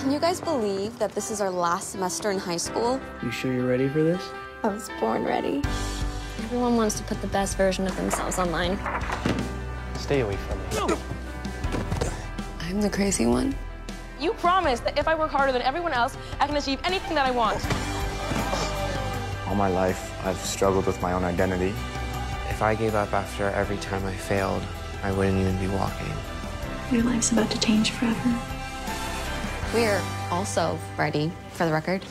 Can you guys believe that this is our last semester in high school? You sure you're ready for this? I was born ready. Everyone wants to put the best version of themselves online. Stay away from me. I'm the crazy one. You promised that if I work harder than everyone else, I can achieve anything that I want. All my life, I've struggled with my own identity. If I gave up after every time I failed, I wouldn't even be walking. Your life's about to change forever. We're also ready, for the record.